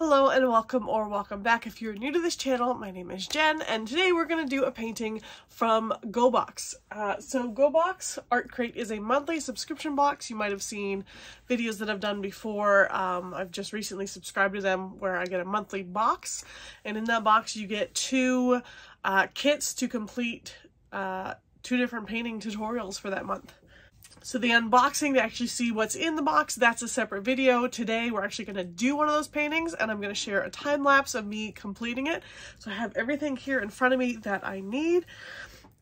Hello and welcome or welcome back if you're new to this channel. My name is Jen and today we're going to do a painting from Gogh Box. Uh, so Gogh Box Art Crate is a monthly subscription box. You might have seen videos that I've done before. Um, I've just recently subscribed to them where I get a monthly box and in that box you get two uh, kits to complete uh, two different painting tutorials for that month. So the unboxing to actually see what's in the box, that's a separate video. Today we're actually going to do one of those paintings and I'm going to share a time lapse of me completing it. So I have everything here in front of me that I need.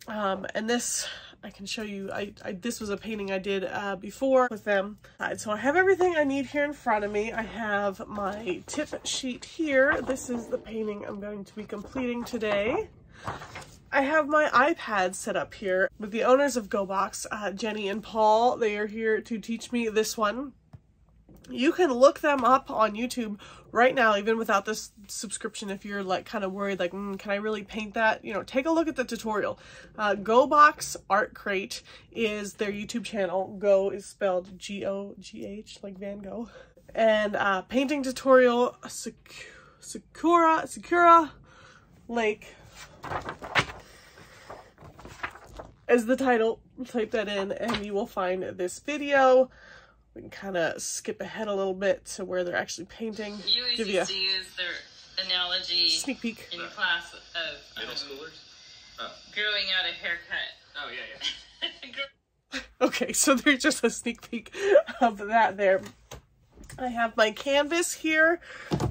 Um, and this, I can show you, I, I this was a painting I did uh, before with them. Right, so I have everything I need here in front of me. I have my tip sheet here. This is the painting I'm going to be completing today. I have my iPad set up here with the owners of Gogh Box, uh, Jenny and Paul. They are here to teach me this one. You can look them up on YouTube right now, even without this subscription, if you're like kind of worried, like, mm, can I really paint that? You know, take a look at the tutorial. Uh, Gogh Box Art Crate is their YouTube channel. Gogh is spelled G-O-G-H, like Van Gogh. And uh, painting tutorial, Sakura, Sakura Lake as the title. Type that in and you will find this video. We can kind of skip ahead a little bit to where they're actually painting. You always Give you a to use their analogy sneak peek. in class of Middle um, schoolers? Oh. growing out a haircut. Oh, yeah, yeah. Okay, so there's just a sneak peek of that there. I have my canvas here.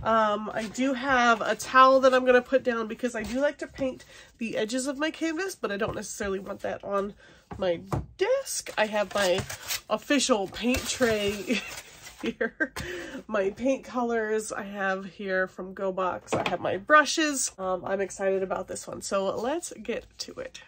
Um, I do have a towel that I'm going to put down because I do like to paint the edges of my canvas, but I don't necessarily want that on my desk. I have my official paint tray here. My paint colors I have here from Gogh Box. I have my brushes. Um, I'm excited about this one. So let's get to it.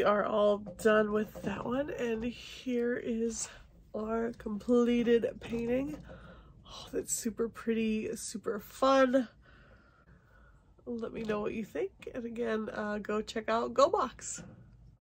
We are all done with that one. And here is our completed painting. Oh, that's super pretty, super fun. Let me know what you think. And again, uh, go check out Gogh Box.